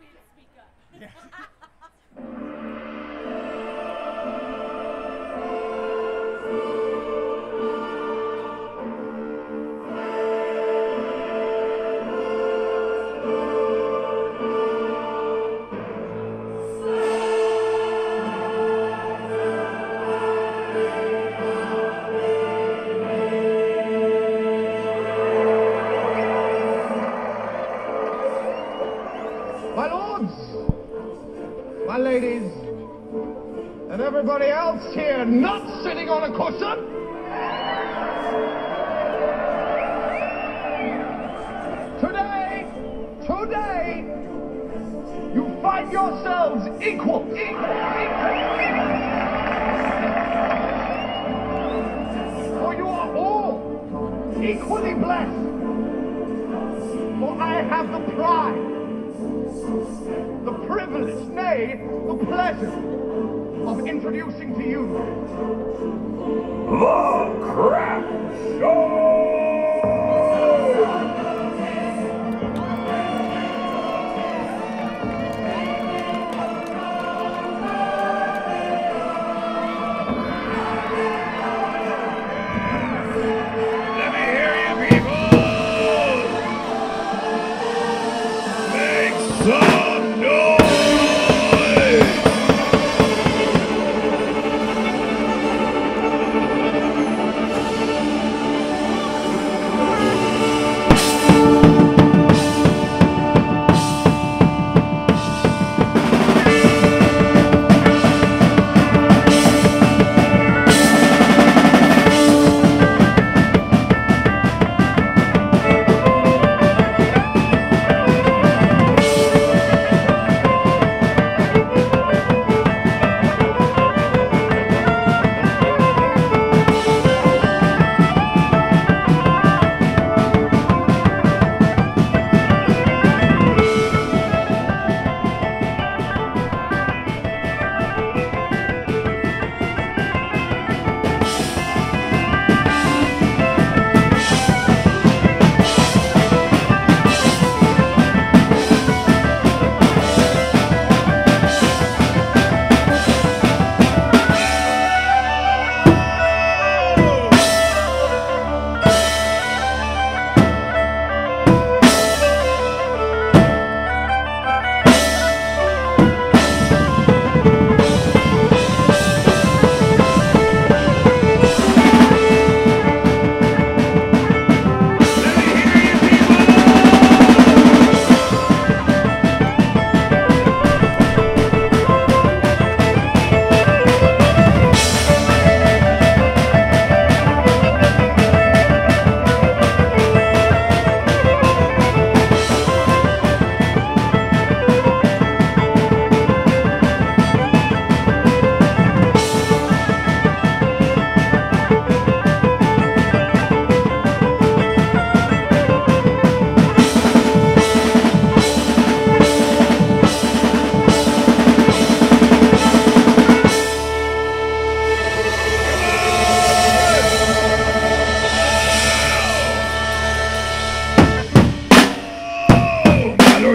didn't speak up. equally blessed. For I have the pride the privilege, nay, the pleasure of introducing to you The Craic Show!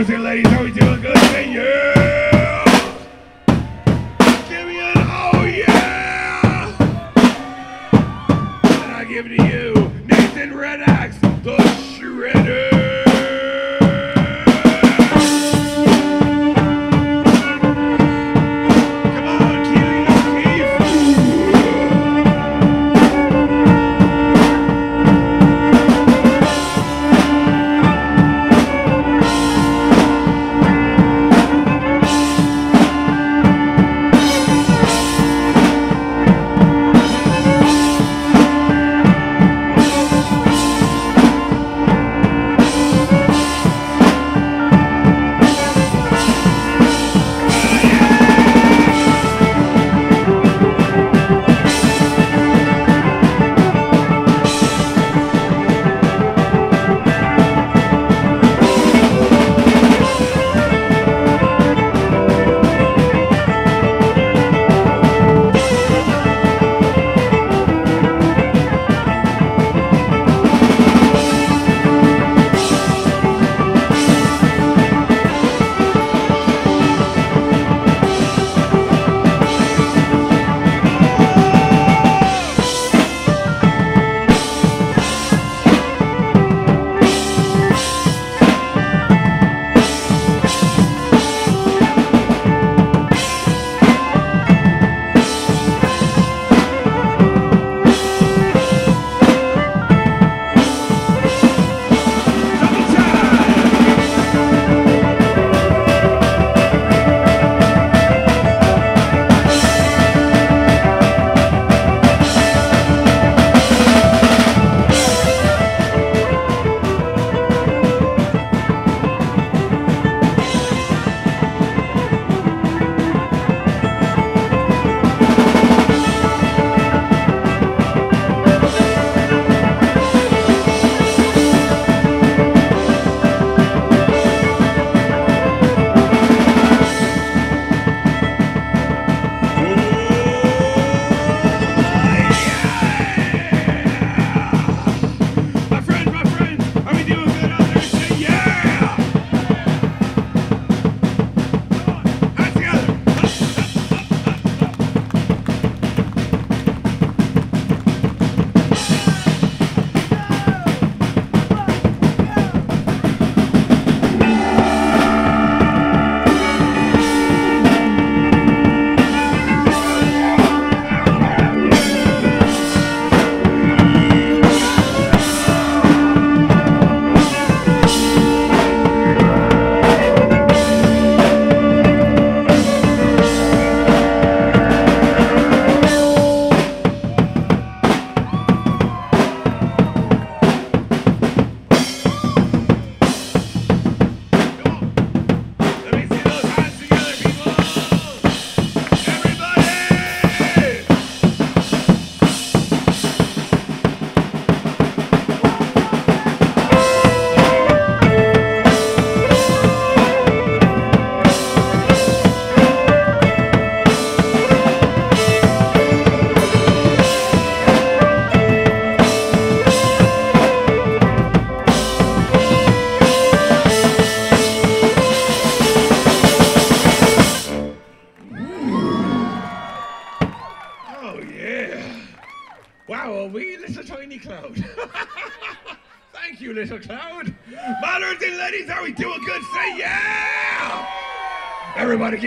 And ladies, how we doing? Good, say yeah!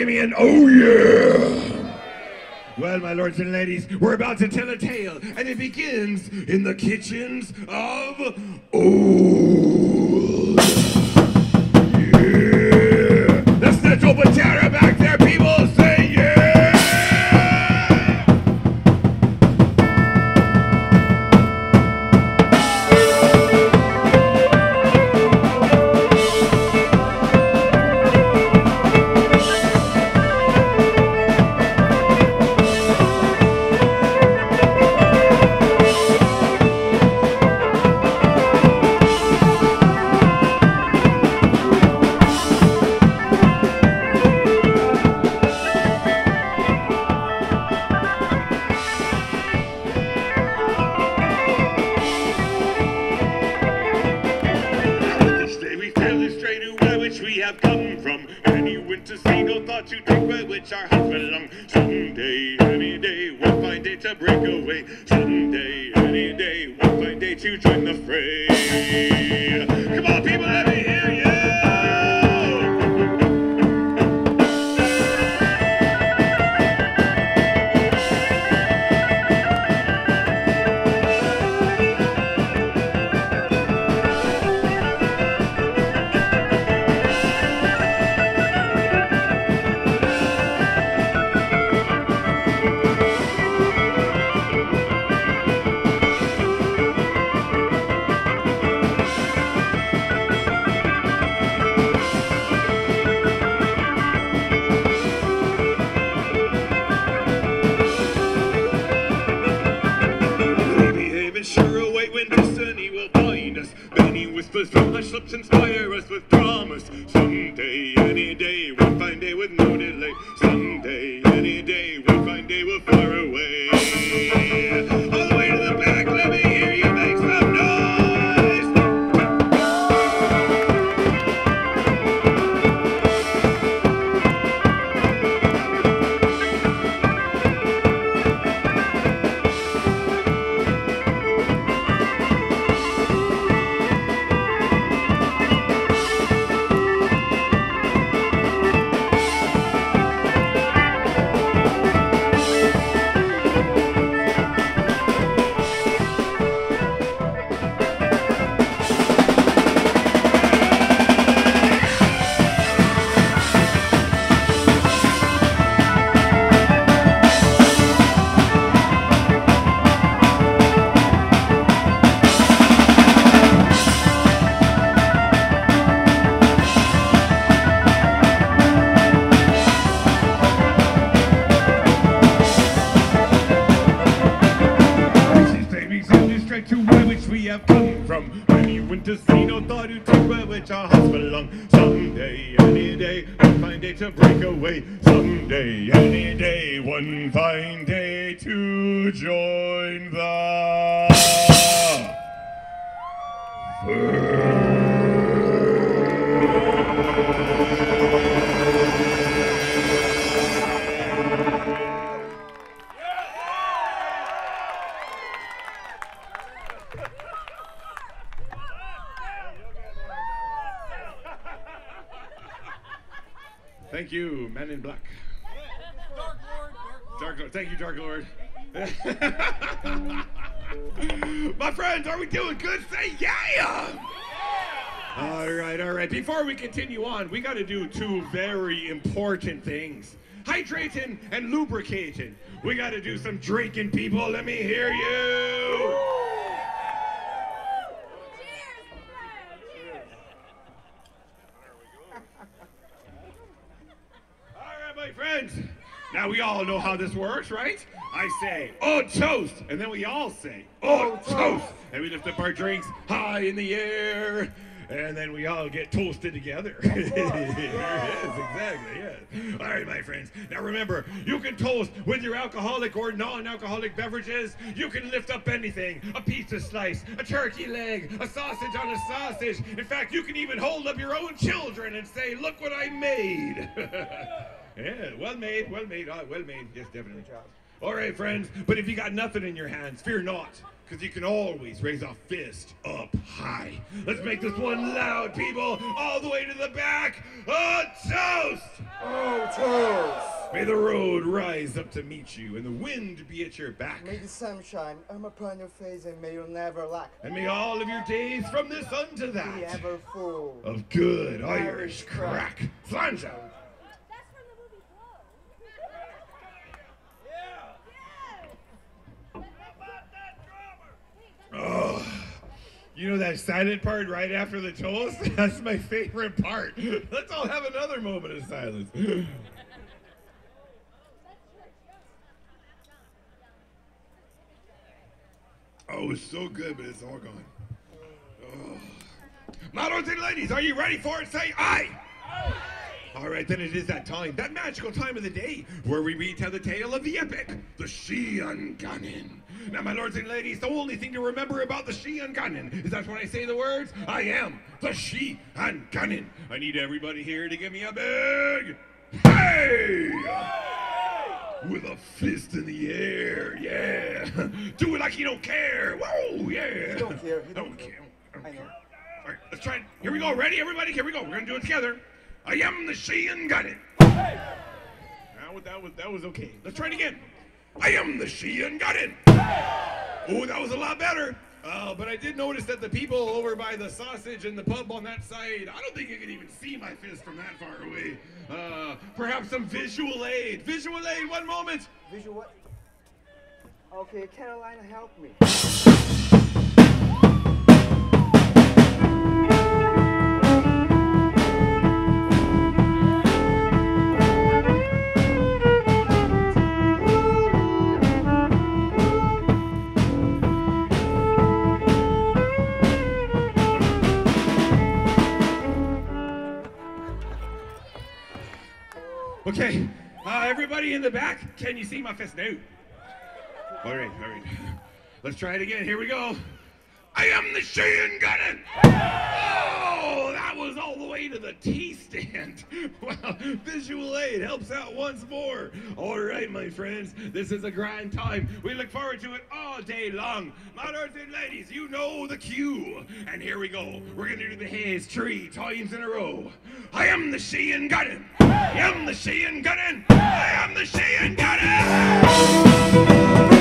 Give me an oh yeah! Well, my lords and ladies, we're about to tell a tale, and it begins in the kitchens of old. Thank we continue on, we got to do two very important things hydrating and lubricating. We got to do some drinking, people. Let me hear you. All right, my friends. Now we all know how this works, right? I say, oh, toast. And then we all say, oh, oh toast. And we lift up our drinks high in the air. And then we all get toasted together. yes, exactly, yes. All right, my friends. Now remember, you can toast with your alcoholic or non-alcoholic beverages. You can lift up anything. A pizza slice, a turkey leg, a sausage on a sausage. In fact, you can even hold up your own children and say, look what I made. yeah, well made, well made, ah, well made. Yes, definitely. All right, friends, but if you got nothing in your hands, fear not, because you can always raise a fist up high. Let's make this one loud, people, all the way to the back. A toast! Oh, toast! May the road rise up to meet you, and the wind be at your back. May the sun shine um, upon your face, and may you never lack. And may all of your days from this unto that Be ever full. of good Irish Irish craic. craic. Sláinte! That's from the movie Blow. Oh, you know that silent part right after the toast? That's my favorite part. Let's all have another moment of silence. Oh, it's so good, but it's all gone. Oh. Lords and ladies, are you ready for it? Say aye. All right, then it is that time, that magical time of the day, where we retell the tale of the epic, the Sheehan Gunnin. Now, my lords and ladies, the only thing to remember about the Sheehan Gunnin is that when I say the words, I am the Sheehan Gunnin. I need everybody here to give me a big hey! With a fist in the air, yeah. Do it like you don't care. Whoa, yeah. He don't care, he don't don't care. I don't I know. care. All right, let's try it. Here we go. Ready, everybody? Here we go. We're gonna do it together. I am the Sheehan Gunnin. Now that was that was okay. Let's try it again. I am the Sheehan Gunnin. Oh, that was a lot better. Uh, but I did notice that the people over by the sausage and the pub on that side, I don't think you can even see my fist from that far away. Uh, perhaps some visual aid. Visual aid, one moment. Visual what? Okay, Carolina, help me. Okay, uh, everybody in the back, can you see my fist now? All right, all right. Let's try it again. Here we go. I am the Sheehan Gunnin. Oh, that was all the way to the T stand. Well, visual aid helps out once more. All right, my friends, this is a grand time. We look forward to it all day long. Lords and ladies, you know the cue. And here we go. We're going to do the haze three times in a row. I am the Sheehan Gunnin. I am the Sheehan Gunnin. I am the Sheehan Gunnin.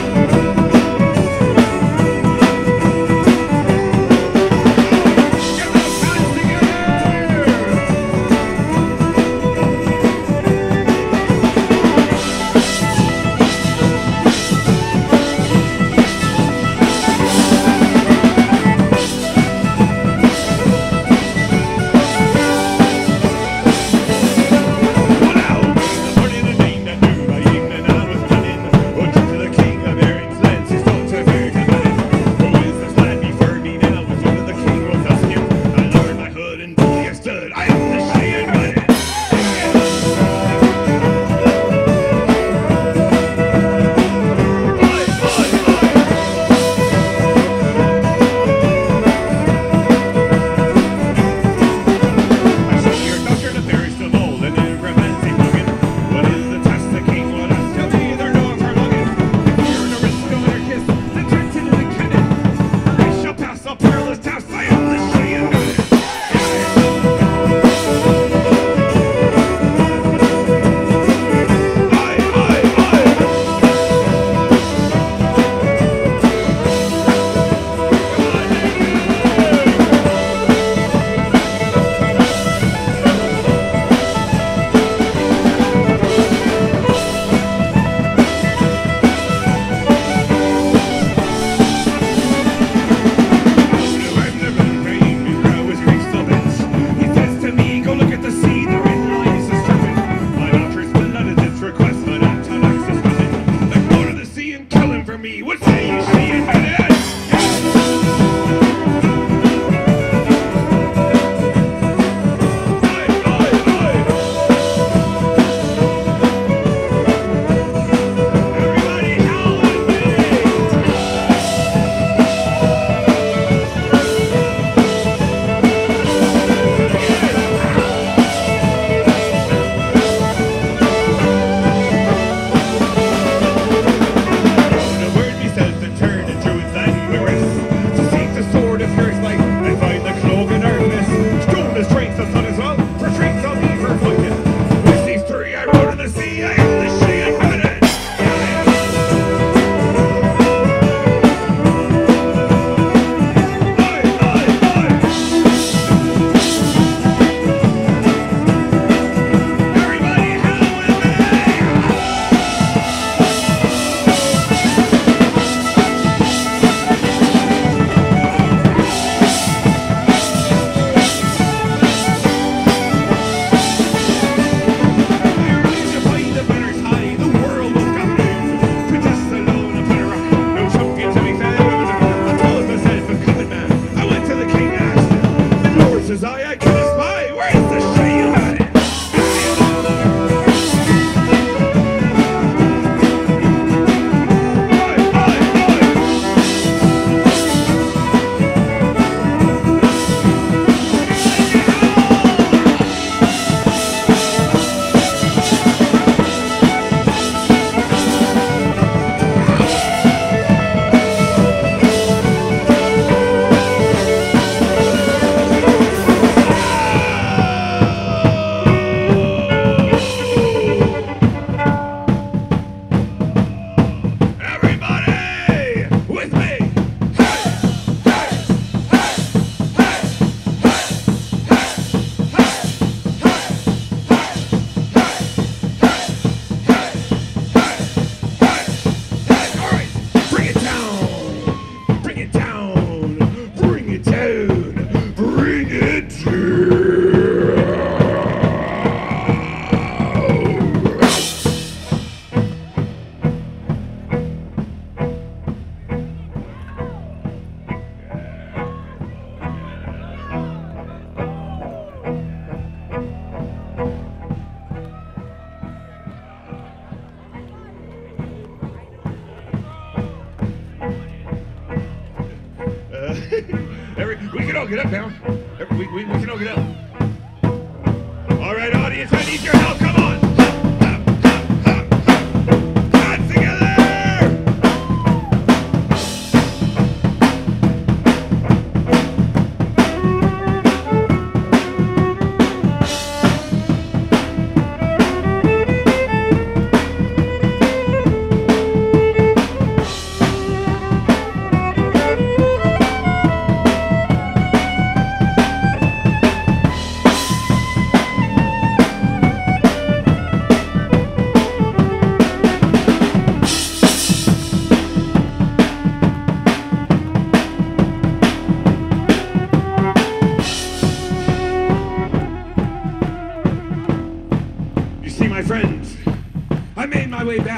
way back.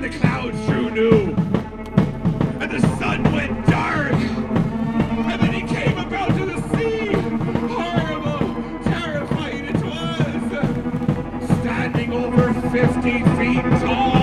and the clouds drew new, and the sun went dark, and then he came about to the sea. Horrible, terrifying it was, standing over 50 feet tall.